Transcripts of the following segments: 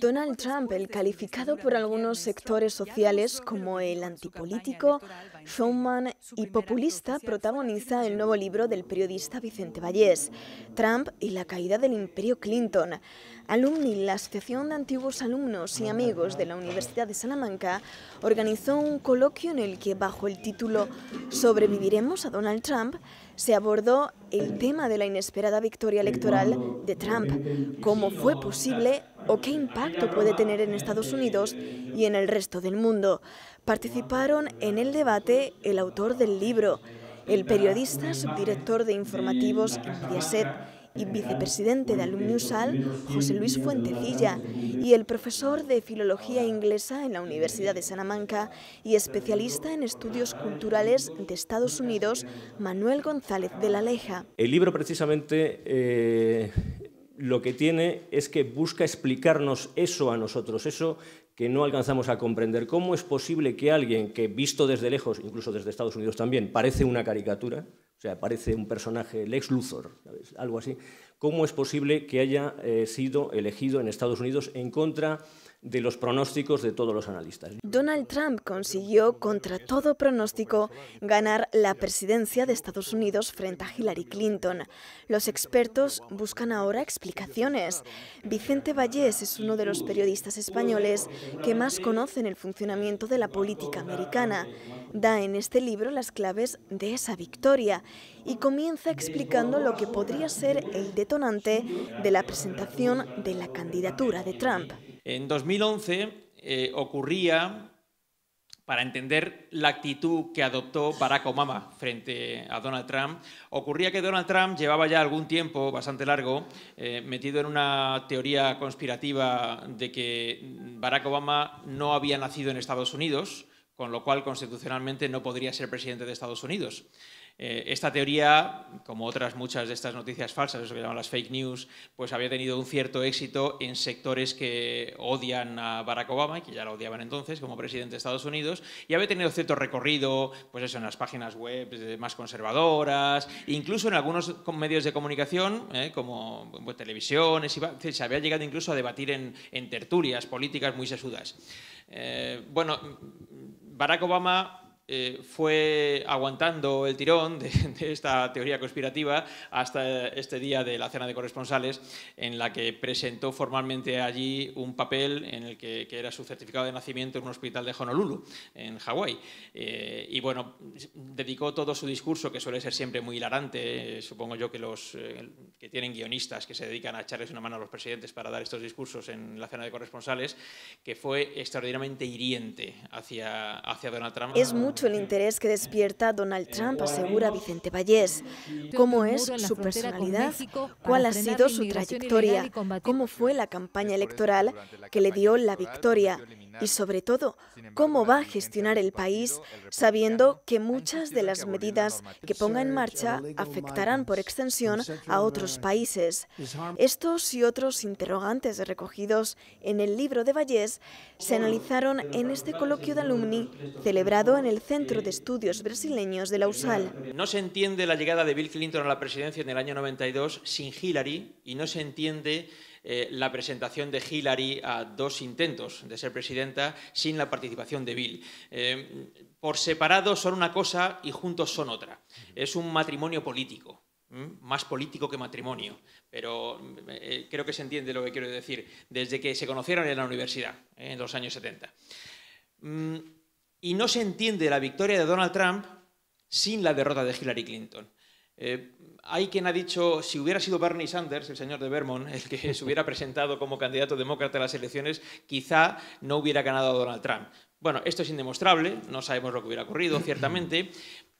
Donald Trump, el calificado por algunos sectores sociales como el antipolítico, showman y populista, protagoniza el nuevo libro del periodista Vicente Vallés, Trump y la caída del imperio Clinton. Alumni, la Asociación de Antiguos Alumnos y Amigos de la Universidad de Salamanca, organizó un coloquio en el que, bajo el título ¿Sobreviviremos a Donald Trump?, se abordó el tema de la inesperada victoria electoral de Trump, cómo fue posible o qué impacto puede tener en Estados Unidos y en el resto del mundo. Participaron en el debate el autor del libro, el periodista, subdirector de informativos Mediaset, y vicepresidente de Alumniusal, José Luis Fuentecilla, y el profesor de Filología Inglesa en la Universidad de Salamanca y especialista en estudios culturales de Estados Unidos, Manuel González de la Leja. El libro precisamente eh, lo que tiene es que busca explicarnos eso a nosotros, eso que no alcanzamos a comprender. ¿Cómo es posible que alguien que, visto desde lejos, incluso desde Estados Unidos también, parece una caricatura, o sea, parece un personaje, Lex Luthor, algo así. ¿Cómo es posible que haya eh, sido elegido en Estados Unidos en contra de los pronósticos de todos los analistas. Donald Trump consiguió, contra todo pronóstico, ganar la presidencia de Estados Unidos frente a Hillary Clinton. Los expertos buscan ahora explicaciones. Vicente Vallés es uno de los periodistas españoles que más conocen el funcionamiento de la política americana. Da en este libro las claves de esa victoria y comienza explicando lo que podría ser el detonante de la presentación de la candidatura de Trump. En 2011 eh, ocurría, para entender la actitud que adoptó Barack Obama frente a Donald Trump, ocurría que Donald Trump llevaba ya algún tiempo, bastante largo, eh, metido en una teoría conspirativa de que Barack Obama no había nacido en Estados Unidos, con lo cual constitucionalmente no podría ser presidente de Estados Unidos. Eh, esta teoría, como otras muchas de estas noticias falsas, eso que llaman las fake news, pues había tenido un cierto éxito en sectores que odian a Barack Obama, y que ya lo odiaban entonces como presidente de Estados Unidos, y había tenido cierto recorrido, pues eso, en las páginas web más conservadoras, incluso en algunos medios de comunicación, eh, como televisiones, se había llegado incluso a debatir en, tertulias políticas muy sesudas. Eh, bueno, Barack Obama eh, fue aguantando el tirón de, esta teoría conspirativa hasta este día de la cena de corresponsales, en la que presentó formalmente allí un papel en el que, era su certificado de nacimiento en un hospital de Honolulu, en Hawái. Eh, y bueno, dedicó todo su discurso, que suele ser siempre muy hilarante, eh, supongo yo que los que tienen guionistas que se dedican a echarles una mano a los presidentes para dar estos discursos en la cena de corresponsales, que fue extraordinariamente hiriente hacia, hacia Donald Trump. Es mucho el interés que despierta Donald Trump, asegura Vicente Vallés. ¿Cómo es su personalidad? ¿Cuál ha sido su trayectoria? ¿Cómo fue la campaña electoral que le dio la victoria? Y sobre todo, ¿cómo va a gestionar el país sabiendo que muchas de las medidas que ponga en marcha afectarán por extensión a otros países? Estos y otros interrogantes recogidos en el libro de Vallés se analizaron en este coloquio de alumni celebrado en el Centro de Estudios Brasileños de la USAL. No se entiende la llegada de Bill Clinton a la presidencia en el año 92 sin Hillary y no se entiende eh, la presentación de Hillary a dos intentos de ser presidenta sin la participación de Bill. Eh, por separado son una cosa y juntos son otra. Es un matrimonio político más político que matrimonio, pero eh, creo que se entiende lo que quiero decir, desde que se conocieron en la universidad, en los años 70. Mm, y no se entiende la victoria de Donald Trump sin la derrota de Hillary Clinton. Eh, hay quien ha dicho, si hubiera sido Bernie Sanders, el señor de Vermont, el que se hubiera presentado como candidato demócrata a las elecciones, quizá no hubiera ganado Donald Trump. Bueno, esto es indemostrable, no sabemos lo que hubiera ocurrido, ciertamente.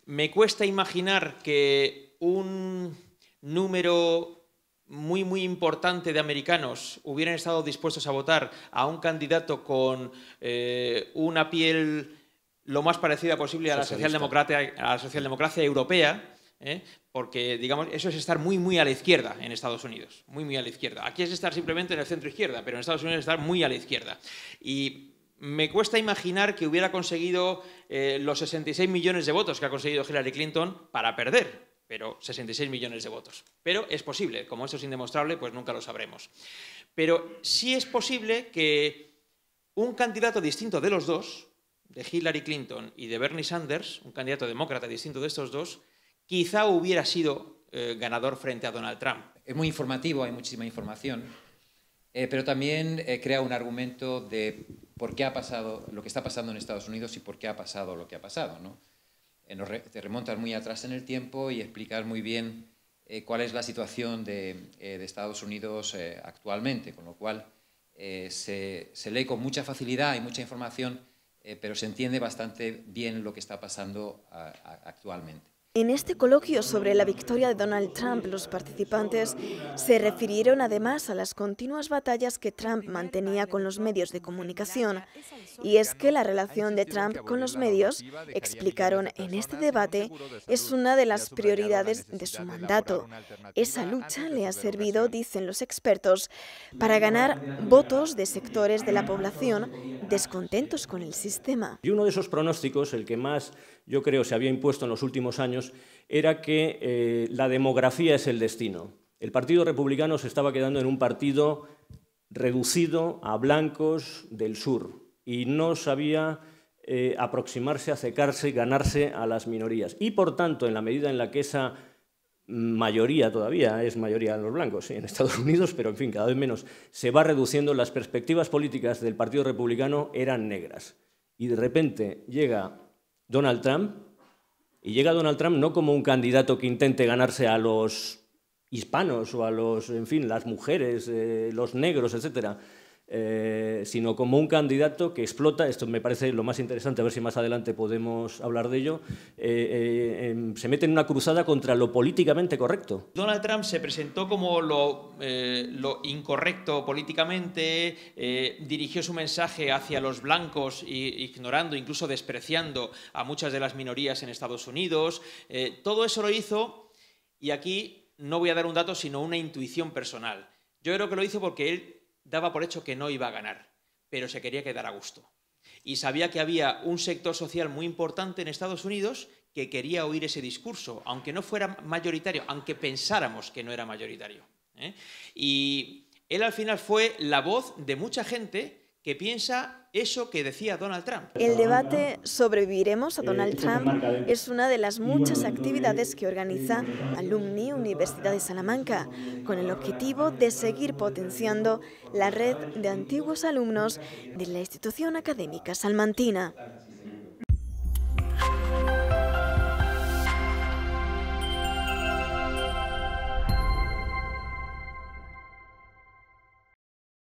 Me cuesta imaginar que un número muy, muy importante de americanos hubieran estado dispuestos a votar a un candidato con eh, una piel lo más parecida posible a la, socialdemocracia, a la socialdemocracia europea, ¿eh? porque digamos, eso es estar muy, muy a la izquierda en Estados Unidos, muy, muy a la izquierda. Aquí es estar simplemente en el centro izquierda, pero en Estados Unidos es estar muy a la izquierda. Y me cuesta imaginar que hubiera conseguido eh, los 66 millones de votos que ha conseguido Hillary Clinton para perder, pero 66 millones de votos. Pero es posible, como eso es indemostrable, pues nunca lo sabremos. Pero sí es posible que un candidato distinto de los dos, de Hillary Clinton y de Bernie Sanders, un candidato demócrata distinto de estos dos, quizá hubiera sido eh, ganador frente a Donald Trump. Es muy informativo, hay muchísima información, eh, pero también eh, crea un argumento de por qué ha pasado lo que está pasando en Estados Unidos y por qué ha pasado lo que ha pasado. ¿no? te remontas muy atrás en el tiempo y explicas muy bien cuál es la situación de, Estados Unidos actualmente, con lo cual se, se, lee con mucha facilidad y mucha información, pero se entiende bastante bien lo que está pasando actualmente. En este coloquio sobre la victoria de Donald Trump, los participantes se refirieron además a las continuas batallas que Trump mantenía con los medios de comunicación. Y es que la relación de Trump con los medios, explicaron en este debate, es una de las prioridades de su mandato. Esa lucha le ha servido, dicen los expertos, para ganar votos de sectores de la población descontentos con el sistema. Y uno de esos pronósticos, el que más yo creo se había impuesto en los últimos años, era que eh, la demografía es el destino. El Partido Republicano se estaba quedando en un partido reducido a blancos del sur y no sabía eh, aproximarse, acercarse, ganarse a las minorías. Y por tanto, en la medida en la que esa mayoría todavía, es mayoría de los blancos en Estados Unidos, pero en fin, cada vez menos, se va reduciendo, las perspectivas políticas del Partido Republicano eran negras. Y de repente llega Donald Trump, y llega Donald Trump no como un candidato que intente ganarse a los hispanos o a los, en fin, las mujeres, eh, los negros, etcétera, eh, sino como un candidato que explota, esto me parece lo más interesante, a ver si más adelante podemos hablar de ello, eh, em, se mete en una cruzada contra lo políticamente correcto. Donald Trump se presentó como lo, lo incorrecto políticamente, dirigió su mensaje hacia los blancos, ignorando, incluso despreciando a muchas de las minorías en Estados Unidos. todo eso lo hizo, y aquí no voy a dar un dato, sino una intuición personal. Yo creo que lo hizo porque él daba por hecho que no iba a ganar, pero se quería quedar a gusto. Y sabía que había un sector social muy importante en Estados Unidos que quería oír ese discurso, aunque no fuera mayoritario, aunque pensáramos que no era mayoritario. ¿eh? Y él al final fue la voz de mucha gente que piensa eso que decía Donald Trump. El debate Sobreviviremos a Donald Trump es una de las muchas actividades que organiza Alumni Universidad de Salamanca, con el objetivo de seguir potenciando la red de antiguos alumnos de la institución académica salmantina.